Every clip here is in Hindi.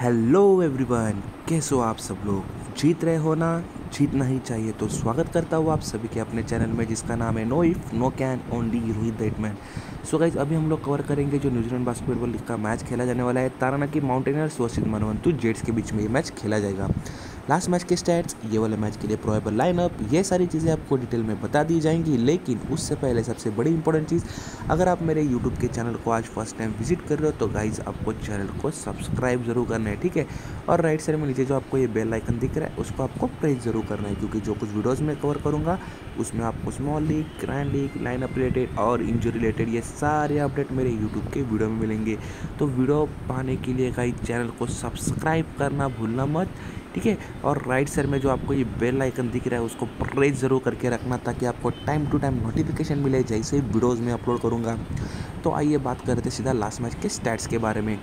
हेलो एवरीवन, कैसे हो आप सब लोग? जीत रहे हो ना? जीतना ही चाहिए। तो स्वागत करता हूँ आप सभी के अपने चैनल में, जिसका नाम है no if no can only Rohit that man. So guys अभी हम लोग कवर करेंगे जो न्यूजीलैंड बास्केटबॉल लीग का मैच खेला जाने वाला है ताराना की माउंटेनर्स वर्सेज मनवंतु जेट्स के बीच में ये मैच खेला जाएगा। लास्ट मैच के स्टैट्स ये वाले मैच के लिए प्रोएबल लाइनअप ये सारी चीज़ें आपको डिटेल में बता दी जाएँगी, लेकिन उससे पहले सबसे बड़ी इंपॉर्टेंट चीज़, अगर आप मेरे यूट्यूब के चैनल को आज फ़र्स्ट टाइम विज़िट कर रहे हो तो गाइज़ आपको चैनल को सब्सक्राइब ज़रूर करना है, ठीक है? और राइट साइड में नीचे जो आपको ये बेल आइकन दिख रहा है, उसको आपको प्रेस ज़रूर करना है, क्योंकि जो कुछ वीडियोज़ में कवर करूँगा, उसमें आपको small league grand league lineup related और इंजरी रिलेटेड ये सारे अपडेट मेरे यूट्यूब के वीडियो में मिलेंगे। तो वीडियो पाने के लिए गाइज़ चैनल को सब्सक्राइब करना भूलना मत। ठीक है? और राइट साइड में जो आपको ये बेल आइकन दिख रहा है, उसको प्रेस ज़रूर करके रखना ताकि आपको टाइम टू टाइम नोटिफिकेशन मिले। जैसे ही वीडियोज़ में अपलोड करूँगा। तो आइए बात करते सीधा लास्ट मैच के स्टैट्स के बारे में।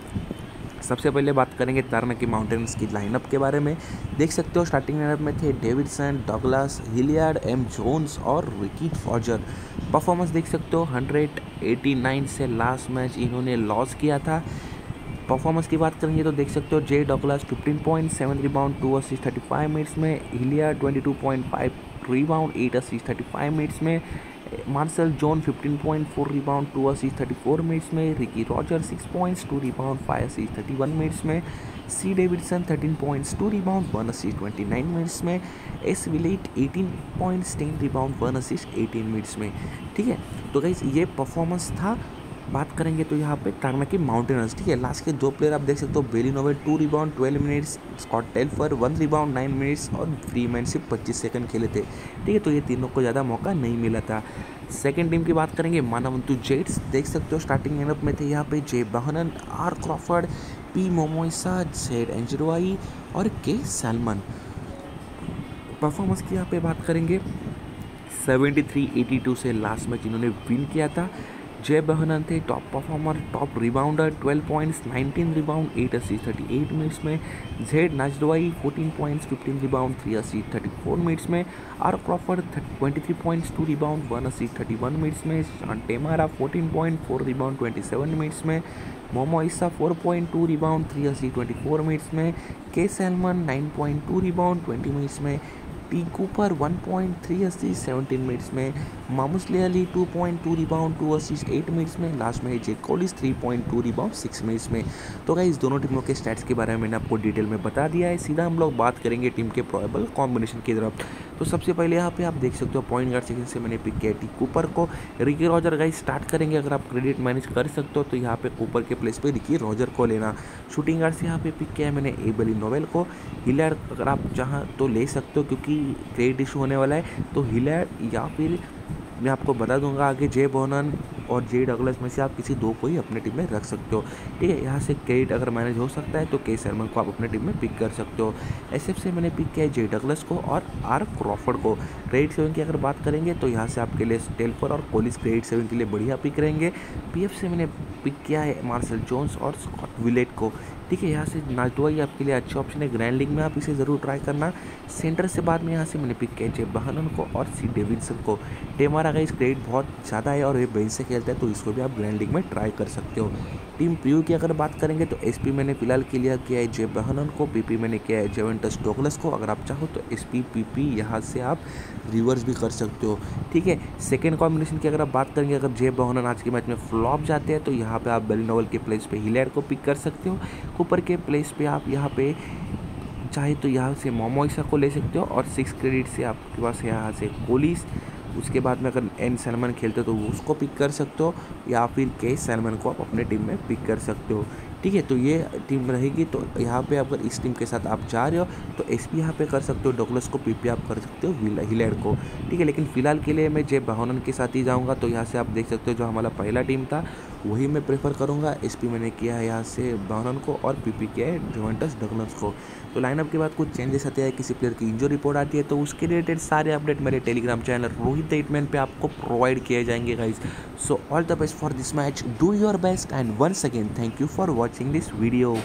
सबसे पहले बात करेंगे तारना की माउंटेन्स की लाइनअप के बारे में। देख सकते हो स्टार्टिंग लाइनअप में थे Davidson Douglas Hilliard M Jones और विकी फॉर्जर परफॉर्मेंस देख सकते हो 189 से लास्ट मैच इन्होंने लॉस किया था। परफॉर्मेंस की बात करेंगे तो देख सकते हो J Douglas 15 point seven rebound two assist 35 minutes में। Hilliard 22.5 rebound eight assist 35 minutes में। Marshall Jones 15.4 rebound two assist 34 minutes में। Ricky Roger 6 points two rebound five 5 assist 31 minutes में। C Davidson 13 points two rebound one 1 assist 29 minutes में। S Willett 18 points ten rebound 1 assist 18 minutes में। ठीक है? तो गाइज़ ये परफॉर्मेंस था। बात करेंगे तो यहाँ पे तारना की माउंटेनर्स, ठीक है? लास्ट के दो प्लेयर आप देख सकते हो Bailey Nowe two rebound twelve minutes Scott Telfer one rebound nine minutes और फ्री मैन सिर्फ़ पच्चीस सेकंड खेले थे, ठीक है? तो ये तीनों को ज़्यादा मौका नहीं मिला था। सेकेंड टीम की बात करेंगे मानवंतु जेट्स देख सकते हो स्टार्टिंग लाइनअप में थे यहाँ पे J Bohannon R Crawford P Momoisa Z एंजरवाई और के सैलमन परफॉर्मेंस की यहाँ पे बात करेंगे 73-82 से लास्ट मैच इन्होंने विन किया था। जय बहनन थे top performer top rebounder 12 points 19 rebound 8 assist 38 minutes में। Z नाजदवाई 14 points 15 rebound 3 assist 34 minutes में। R Crawford 23 points 2 rebound 1 assist 31 minutes में। टेमारा 14 पॉइंट 4 रिबाउंड 27 मिनट्स में। Momo Isa 4.2 rebound three 3 assist 24 minutes में। के सैलमन 9.2 रिबाउंड 20 मिनट्स में। टी कूपर 1.3 असिस्ट 17 मिनट्स में. मामूसले अली 2.2 रिबाउंड 2 असिस्ट 8 मिनट्स में. लास्ट में जे कोलिस 3.2 रिबाउंड 6 मिनट्स में. तो गाइस दोनों टीमों के स्टैट्स के बारे में मैंने आपको डिटेल में बता दिया है. सीधा हम लोग बात करेंगे टीम के प्रॉबल कॉम्बिनेशन की तरफ़. तो सबसे पहले यहाँ पे आप देख सकते हो पॉइंट गार्ड सेक्शन से मैंने पिक किया टी कूपर को. रिकी रॉजर गाइस स्टार्ट करेंगे अगर आप क्रेडिट मैनेज कर सकते हो तो यहाँ पे कूपर के प्लेस पे रिकी रॉजर को लेना. शूटिंग गार्ड से यहाँ पे पिक किया है मैंने एबली नोवेल को. हिलर अगर आप चाहें तो ले सकते हो, क्योंकि क्रेडिट इशू होने वाला है। तो हिलर या फिर मैं आपको बता दूँगा आगे जे बोनन और जे डगलस में से आप किसी दो को ही अपने टीम में रख सकते हो। ठीक है, यहाँ से क्रेडिट अगर मैनेज हो सकता है तो के शर्मा को आप अपने टीम में पिक कर सकते हो। एस से मैंने पिक किया है जे डगलस को और आर क्रॉफर्ड को। क्रेडिट सेवन की अगर बात करेंगे तो यहाँ से आपके लिए टेल्फर और कोलिस क्रेडिट सेवन के लिए बढ़िया पिक रहेंगे। पीएफ से मैंने पिक किया है मार्शल जोन्स और स्कॉट विलेट को। ठीक है यहाँ से नाजदुआ ही आपके लिए अच्छा ऑप्शन है। ग्रैंड लीग में आप इसे ज़रूर ट्राई करना। सेंटर से बाद में यहाँ से मैंने पिक किया जे बहनन को और सी डेविडसन को। टेमारा का इस क्रेडिट बहुत ज़्यादा है और ये बेंच से खेलता है तो इसको भी आप ग्रैंड लीग में ट्राई कर सकते हो। टीम पी की अगर बात करेंगे तो एसपी मैंने फ़िलहाल के लिए किया है जे बहनन को पी मैंने किया है जेवेंटस डोगलस को। अगर आप चाहो तो एस पी पी पी यहाँ से आप रिवर्स भी कर सकते हो। ठीक है सेकेंड कॉम्बिनेशन की अगर आप बात करेंगे, अगर जे बहनन आज के मैच में फ्लॉप जाते हैं तो यहाँ पर आप बेली नोवल के प्लेस पर हिलेर को पिक कर सकते हो। ऊपर के प्लेस पे आप यहाँ पे चाहे तो यहाँ से मोमोइसा को ले सकते हो और सिक्स क्रेडिट से आपके पास यहाँ से कोलिस उसके बाद में अगर एन सलमन खेलते हो तो उसको पिक कर सकते हो या फिर के सलमन को आप अपने टीम में पिक कर सकते हो। ठीक है तो ये टीम रहेगी तो यहाँ पे अगर इस टीम के साथ आप जा रहे हो तो एस पी यहाँ पे कर सकते हो डोकलस को पी आप कर सकते हो हिलेड को। ठीक है, लेकिन फ़िलहाल के लिए मैं जय बहोनन के साथ ही जाऊँगा तो यहाँ से आप देख सकते हो जो हमारा पहला टीम था वही मैं प्रेफर करूँगा। एस मैंने किया है यहाँ से बहनन को और पी पी किया है डगलस को। तो लाइनअप के बाद कुछ चेंजेस आते हैं। किसी प्लेयर की इंजरी रिपोर्ट आती है तो उसके रिलेटेड सारे अपडेट मेरे टेलीग्राम चैनल रोहित ट्रीटमेंट पे आपको प्रोवाइड किए जाएँगे guys so all the best for this match do your best and once again thank you for watching this video